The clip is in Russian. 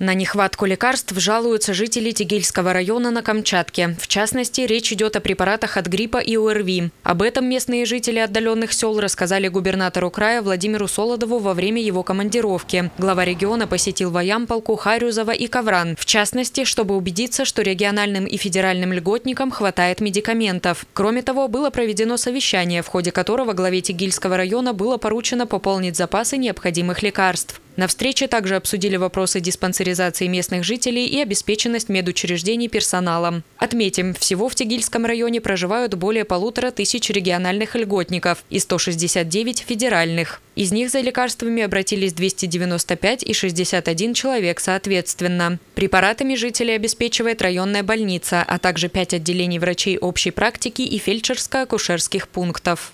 На нехватку лекарств жалуются жители Тегильского района на Камчатке. В частности, речь идет о препаратах от гриппа и ОРВИ. Об этом местные жители отдаленных сел рассказали губернатору края Владимиру Солодову во время его командировки. Глава региона посетил Воямполку, Харюзова и Ковран. В частности, чтобы убедиться, что региональным и федеральным льготникам хватает медикаментов. Кроме того, было проведено совещание, в ходе которого главе Тегильского района было поручено пополнить запасы необходимых лекарств. На встрече также обсудили вопросы диспансеризации местных жителей и обеспеченность медучреждений персоналом. Отметим, всего в Тегильском районе проживают более полутора тысяч региональных льготников и 169 федеральных. Из них за лекарствами обратились 295 и 61 человек соответственно. Препаратами жителей обеспечивает районная больница, а также пять отделений врачей общей практики и фельдшерско-акушерских пунктов.